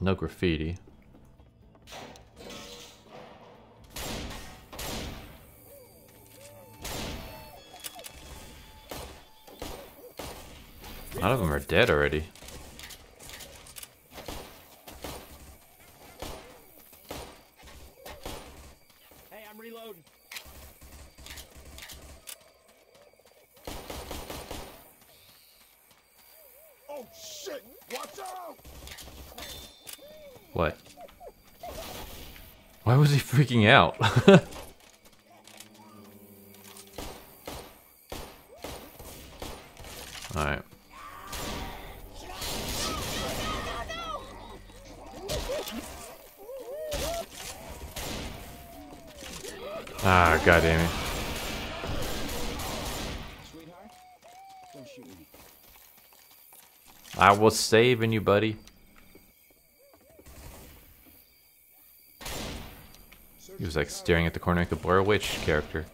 No graffiti. Lot of them are dead already. Hey, I'm reloading. Oh shit! Watch out! What? Why was he freaking out? Alright. Ah, god damn it. Sweetheart, don't shoot me. I was saving you, buddy. He was like staring at the corner like the Blair Witch character.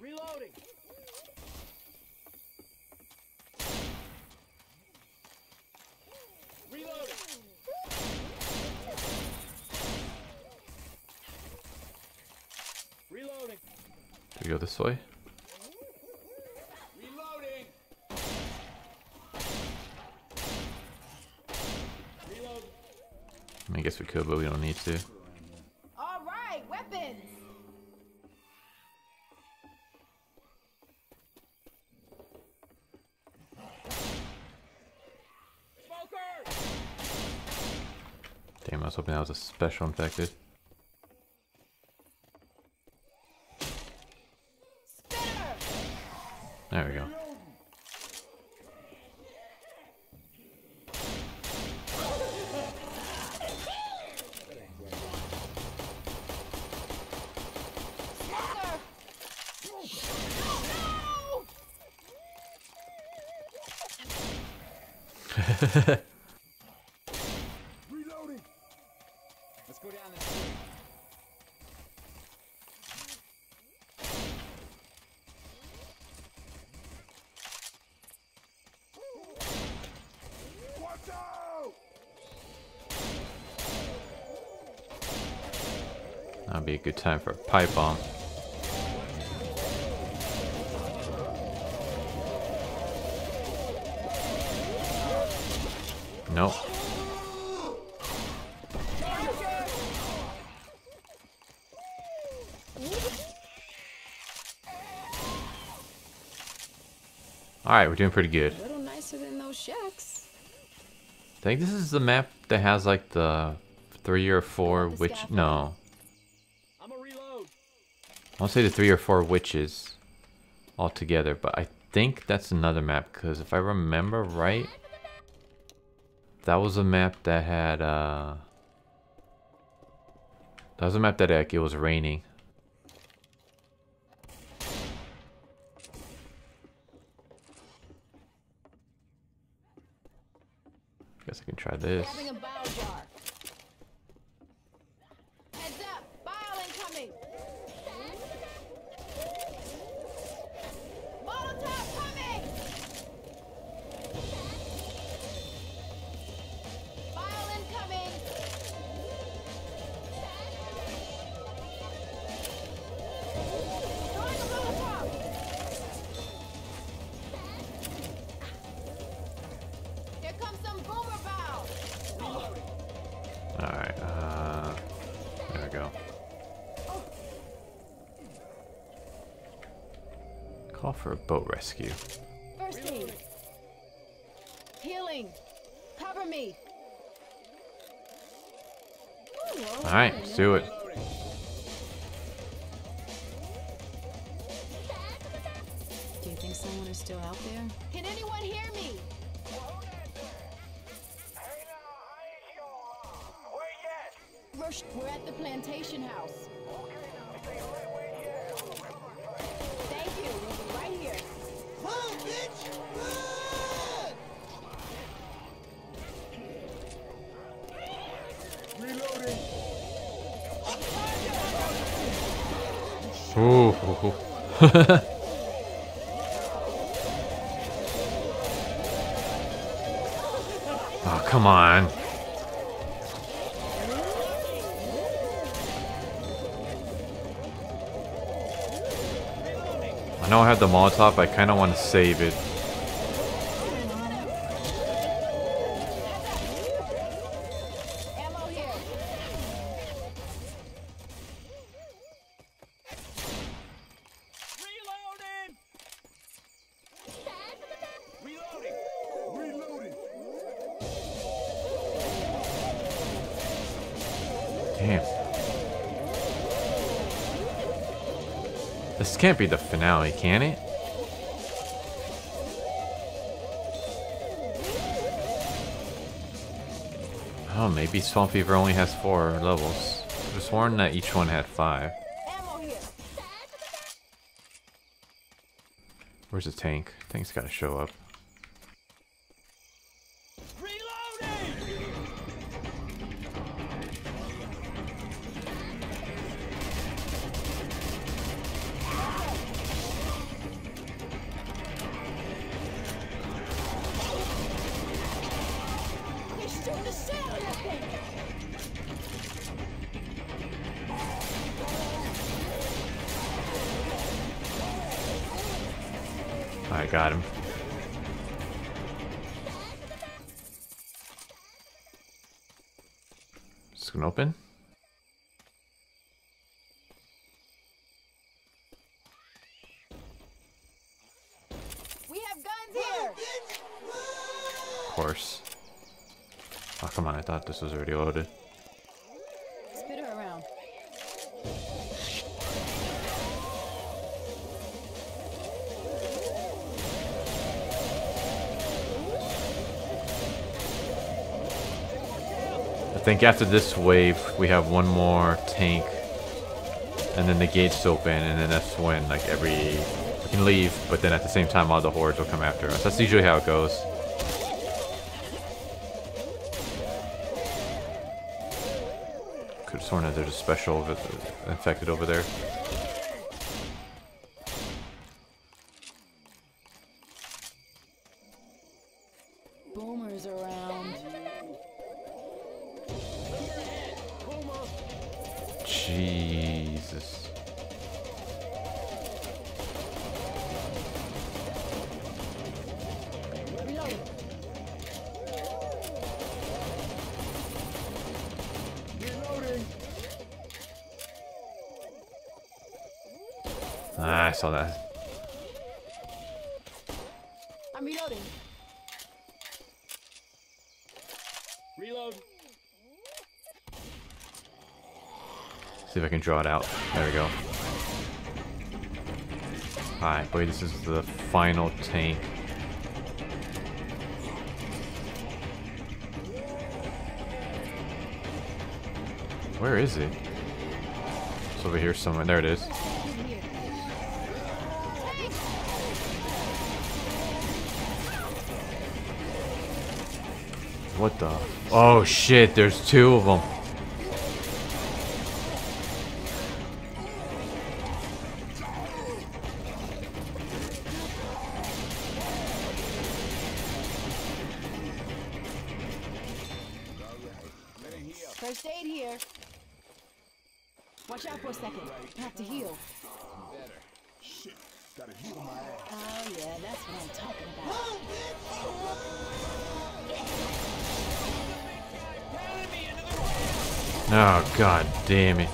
Reloading. Reloading. Reloading. Do we go this way? Reloading. Reload. I guess we could, but we don't need to. All right, weapons. Smoker. Damn, I was hoping that was a special infected. There we go. That'd be a good time for a pipe bomb. Nope. Alright, we're doing pretty good. A little nicer than those shacks. I think this is the map that has like the three or four the witch. No, I'm a reload. I'll say the three or four witches all together, but I think that's another map because if I remember right, that was a map that had uh that was a map that like, it was raining. Guess I can try this. Call for a boat rescue. First aid. Healing. Cover me. Alright, let's do it. Do you think someone is still out there? Can anyone hear me? We're at the plantation house. Oh, come on. I know I have the Molotov, I kind of want to save it. This can't be the finale, can it? Oh, maybe Swamp Fever only has four levels. I was sworn that each one had five. Where's the tank? Tank's gotta show up. I got him. Just gonna open. We have guns here. Of course. Oh, come on, I thought this was already loaded. I think after this wave, we have one more tank. And then the gates open, and then that's when, like, every... We can leave, but then at the same time, all the hordes will come after us. That's usually how it goes. Could have sworn that there's a special infected over there. Saw that. I'm reloading. Reload! See if I can draw it out. There we go. Alright, boy, this is the final tank. Where is it? It's over here somewhere. There it is. What the? Oh shit, there's two of them. First aid here. Watch out for a second. I have to heal. Shit. Gotta heal my ass. Oh yeah, that's what I'm talking about. Oh god damn it.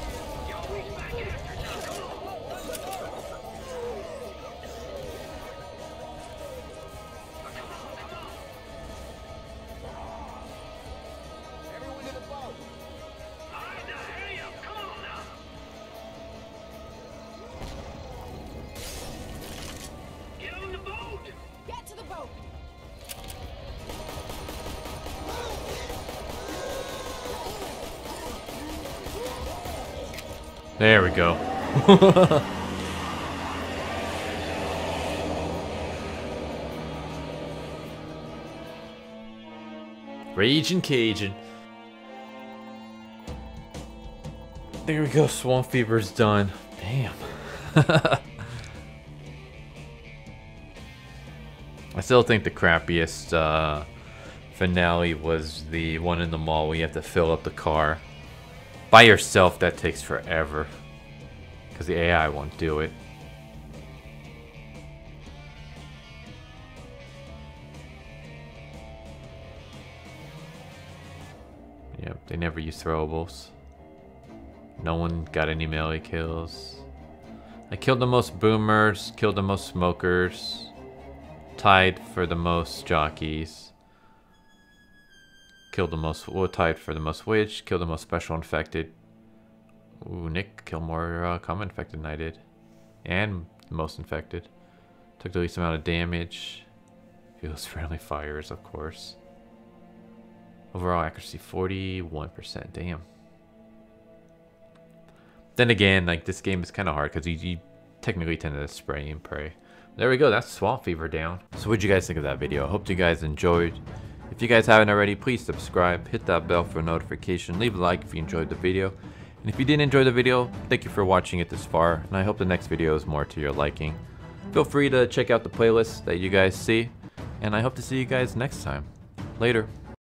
There we go. Raging Cajun. There we go, Swamp Fever's done. Damn. I still think the crappiest uh, finale was the one in the mall where you have to fill up the car. By yourself, that takes forever. Because the AI won't do it. Yep, they never use throwables. No one got any melee kills. I killed the most boomers, killed the most smokers, tied for the most jockeys, killed the most, tied for the most witch, killed the most special infected. Ooh, Nick killed more uh, common infected than I did. And the most infected. Took the least amount of damage. Feels friendly fires, of course. Overall accuracy 41%. Damn. Then again, like this game is kind of hard because you, you technically tend to spray and pray. There we go. That's Swamp Fever down. So what would you guys think of that video? I hope you guys enjoyed. If you guys haven't already, please subscribe, hit that bell for a notification, leave a like if you enjoyed the video. And if you did enjoy the video, thank you for watching it this far, and I hope the next video is more to your liking. Feel free to check out the playlist that you guys see, and I hope to see you guys next time. Later.